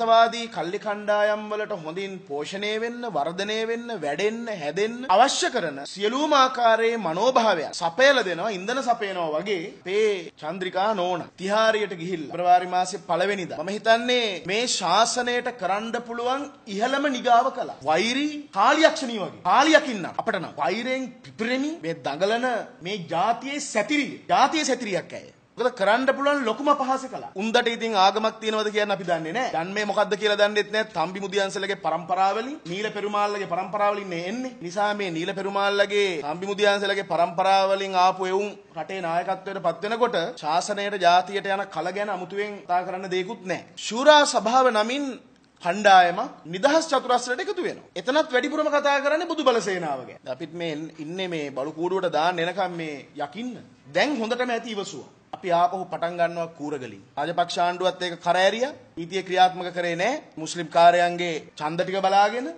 අන්තවාදී කල්ලි කණ්ඩායම් වලට හොඳින් පෝෂණය වෙන්න, වර්ධනය වෙන්න, වැඩෙන්න, හැදෙන්න අවශ්‍ය කරන සියලුම ආකාරයේ මනෝභාවය සපයලා දෙනවා ඉන්ධන සපයනවා වගේ මේ චන්ද්‍රිකා නෝන තිහාරියට ගිහිල්ලා පෙබරවාරි මාසේ පළවෙනිදා මම හිතන්නේ මේ ශාසනයට කරන්න පුළුවන් ඉහළම නිගාව කළා. වෛරී කාලියක්ෂණී වගේ. කාලියක් ඉන්න අපිට නම් වෛරයෙන් පිපිරෙමින් මේ දඟලන මේ ජාතියේ සැතිරිය. ජාතියේ සැතිරියක් ඇය. මොකද කරන්න පුළුවන් ලොකුම අපහාස කළා. උන්දට ඉතින් ආගමක් තියෙනවද කියන්න අපි දන්නේ නැහැ. දැන් මේ මොකද්ද කියලා දන්නෙත් නැහැ. තම්බි මුදියන්සලගේ පරම්පරාවලින් නීල පෙරුමාල්ලගේ පරම්පරාවලින් එන්නේ. නිසා මේ නීල පෙරුමාල්ලගේ තම්බි මුදියන්සලගේ පරම්පරාවලින් ආපු එවුන් රටේ නායකත්වයට පත් වෙනකොට ශාසනයට ජාතියට යන කල ගැන අමුතුවෙන් කතා කරන්න දෙයක්වත් නැහැ. ශූරා සභාව නමින් කණ්ඩායම නිදහස් චතුරස්‍රයට එකතු වෙනවා. එතනත් වැඩිපුරම කතා කරන්නේ බුදු බල සේනාව ගැන. අපිත් මේ ඉන්නේ මේ බලු කූඩුවට දාන්න එනකම් මේ යකින්න. දැන් හොඳටම ඇති ඉවසුව. අපි ආපහු පටන් ගන්නවා කූරගලින්. රාජපක්ෂ ආණ්ඩුවත් ඒක කරෑරියා. නීතිය ක්‍රියාත්මක කරේ නැහැ. මුස්ලිම් කාර්යයන්ගේ ඡන්ද ටික බලාගෙන